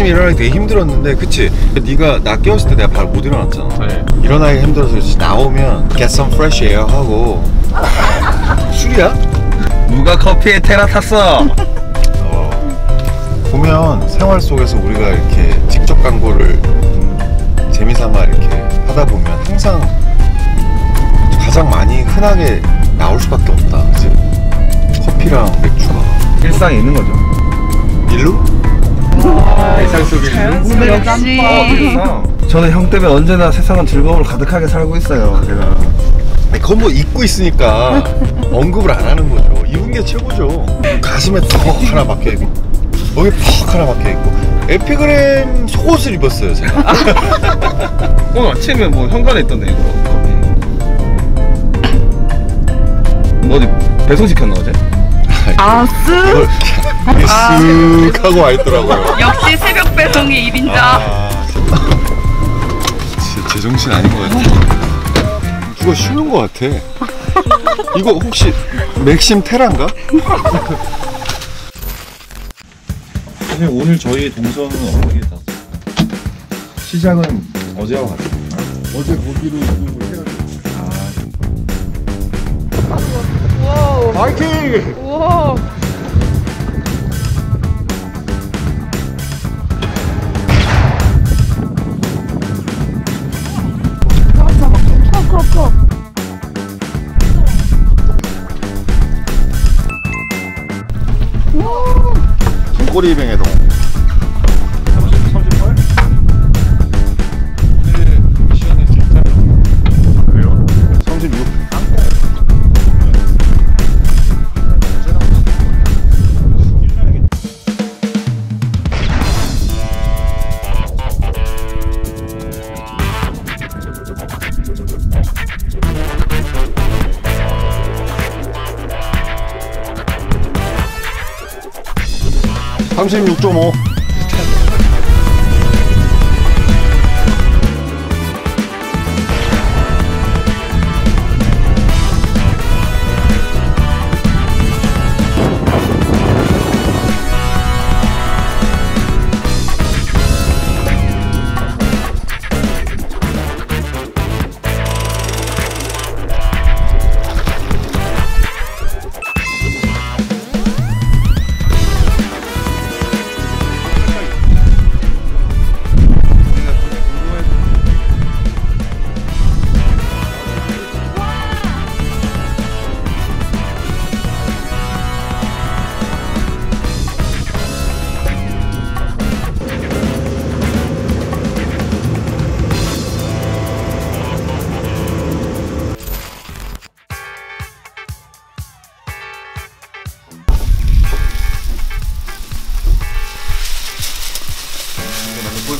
아침에 일어나기 되게 힘들었는데 그치? 네가 나 깨웠을 때 내가 바로 못 일어났잖아 네. 일어나기 힘들어서 그렇지. 나오면 get some fresh air 하고 술이야? 누가 커피에 테라 탔어? 어, 보면 생활 속에서 우리가 이렇게 직접 광고를 음, 재미삼아 이렇게 하다 보면 항상 가장 많이 흔하게 나올 수밖에 없다 그치? 커피랑 맥주가 일상에 있는 거죠. 일루? 일상 속에 있는 역시. 저는 형 때문에 언제나 세상은 즐거움을 가득하게 살고 있어요. 제가. 아니, 그건 뭐 입고 있으니까 언급을 안 하는 거죠. 입은 게 최고죠. 가슴에 턱 하나 박혀 있고, 여기 퍽 하나 박혀 있고, 에피그램 속옷을 입었어요, 제가. 오늘 아침에 뭐 현관에 있던데 이거 커피. 뭐 어디 배송 시켰나 어제? 아스 이걸 이게 쓱 하고 와 있더라고요. 역시 새벽 배송의 1인자 아, 진짜 제정신 아닌 것 같아. 누가 쉬는 것 같아. 이거 혹시 맥심 테란가? 선생님 오늘 저희 동선은 어떻게 짰어요? 시작은 어제와 같아요. 어제 거기로 파이팅! 우와 김꼬리뱅의 동. 36.5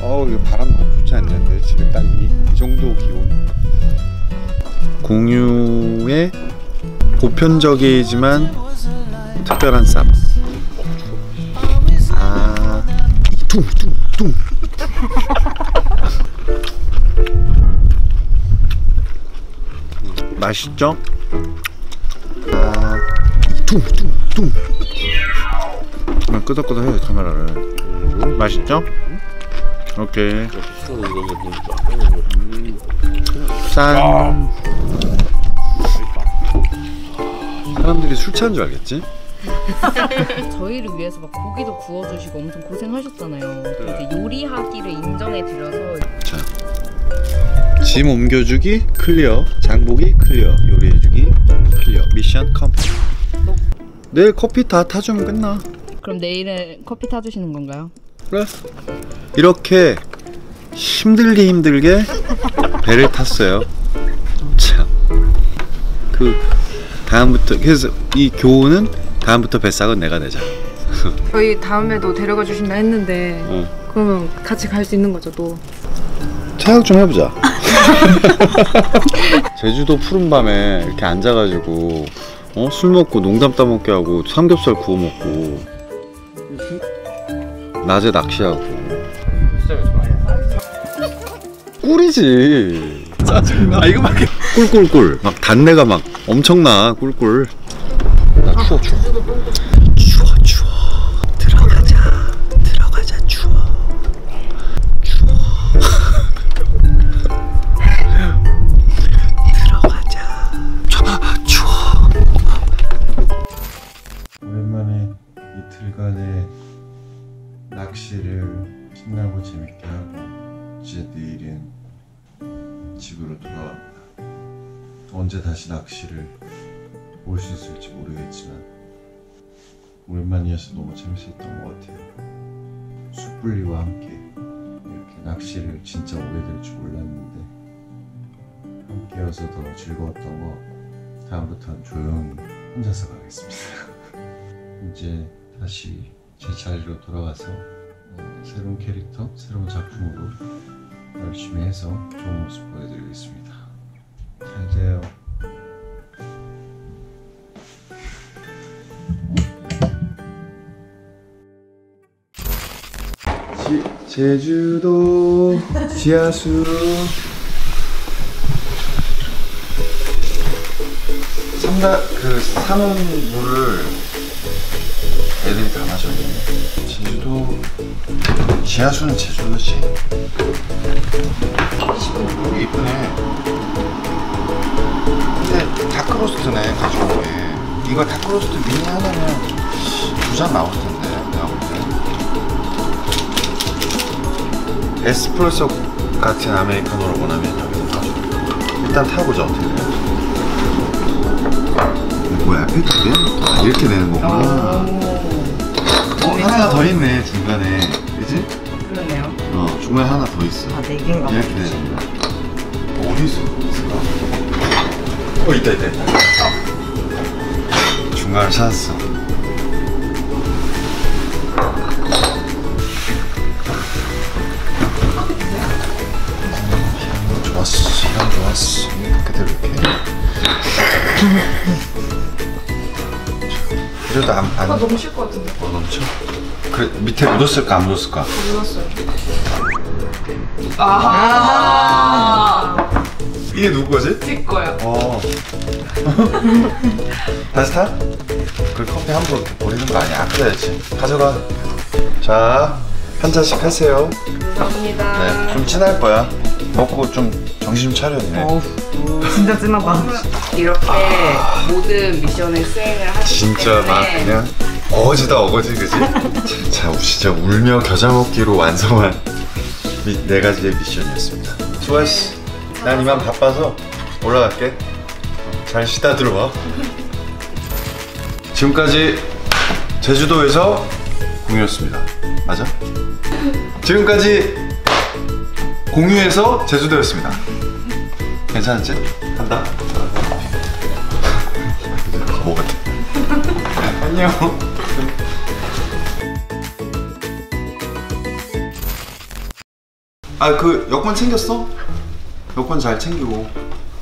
어우, 이거 바람 너무 좋지 않는데 지금 딱 이 정도 기온. 공유의 보편적이지만 특별한 쌈. 아, 퉁퉁퉁. 맛있죠? 아, 퉁퉁퉁. 그냥 끄덕끄덕해 카메라를. 맛있죠? 오케이. 짠. 사람들이 술 취한 줄 알겠지? 저희를 위해서 막 고기도 구워주시고 엄청 고생하셨잖아요. 이제 요리하기를 인정해 드려서 짐 옮겨주기 clear. 장보기 clear. 요리해주기 clear. mission complete 내일 커피 다 타주면 끝나. 그럼 내일은 커피 타주시는 건가요? 그래 이렇게 힘들게 힘들게 배를 탔어요 참 그 다음부터 그래서 이 교훈은 다음부터 뱃삯은 내가 내자? 저희 다음에도 데려가 주신다 했는데 어. 그러면 같이 갈 수 있는 거죠 또. 생각 좀 해보자. 제주도 푸른 밤에 이렇게 앉아가지고 어? 술 먹고 농담 따먹게 하고 삼겹살 구워 먹고 낮에 낚시하고 꿀이지. 짜증나. 아 이거 막 꿀꿀꿀 막 단내가 막 엄청나 꿀꿀. 나 추워 추워. 이제 내일은 집으로 돌아갑니다. 언제 다시 낚시를 올 수 있을지 모르겠지만 오랜만이어서 너무 재밌었던 것 같아요. 숯불리와 함께 이렇게 낚시를 진짜 오래 될 줄 몰랐는데 함께여서 더 즐거웠던 것 같고 다음부터는 조용히 혼자서 가겠습니다. 이제 다시 제 자리로 돌아가서 어, 새로운 캐릭터, 새로운 작품으로 열심히 해서 좋은 모습 보여드리겠습니다. 잘 자요. 지, 제주도 지하수 삼다 그 사는 물을 애들이 다 마셨네. 제주도 지하수는 제주도지. 여기 이쁘네. 근데 다크로스트네 가져온 게. 이거 다크로스트 미니 하나면 두 잔 나올 텐데 내가 볼 때. 에스프레소 같은 아메리카노를 원하면 여기서 가져. 일단 타보자 어떻게 돼. 뭐야 필터게? 아, 이렇게 되는 거구나. 어 하나 더 있네 중간에, 그지? 그러네요. 어 중간에 하나 더 있어. 아, 네 개인가 이렇게 거야. 어, 어디 있어? 어 있다 있다 있다. 어. 중간을 찾았어. 음, 좋았어. 시간 좋았어. 그대로 이렇게. 그래도 안, 안. 넘칠 것 같은데. 어, 넘쳐? 그래, 밑에 묻었을까, 안 묻었을까? 몰랐어요. 이게 누구 거지? 제 거요. 어. 다시 타? 그 커피 함부로 버리는 거 아니야. 아껴야지. 가져가. 자, 한 잔씩 하세요. 감사합니다. 네, 좀 친할 거야. 먹고 좀 정신 좀 차려, 니네. 어우, 진짜 찐하다. 이렇게 모든 미션을 수행을 하시기 진짜 막 때문에 그냥 어거지다 어거지 그지? 자 진짜 울며 겨자 먹기로 완성한 미, 네 가지의 미션이었습니다 수고했어 난 이만 바빠서 올라갈게 잘 쉬다 들어와 지금까지 제주도에서 공유였습니다 맞아? 지금까지 공유에서 제주도였습니다 괜찮았지? 한다? 뭐 같아 안녕. 아 그 여권 챙겼어? 여권 잘 챙기고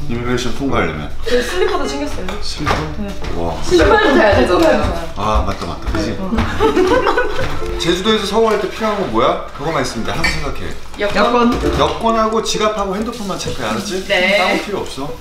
immigration 통과하려면 저 슬리퍼도 챙겼어요. 슬리퍼? 와. 신발도 사야 되잖아요. 아 맞다 맞다 그지? 제주도에서 서울 갈 때 필요한 건 뭐야? 그거만 있으면 돼 항상 생각해 여권. 여권하고 지갑하고 핸드폰만 체크해 알았지? 네. 다른 거 필요 없어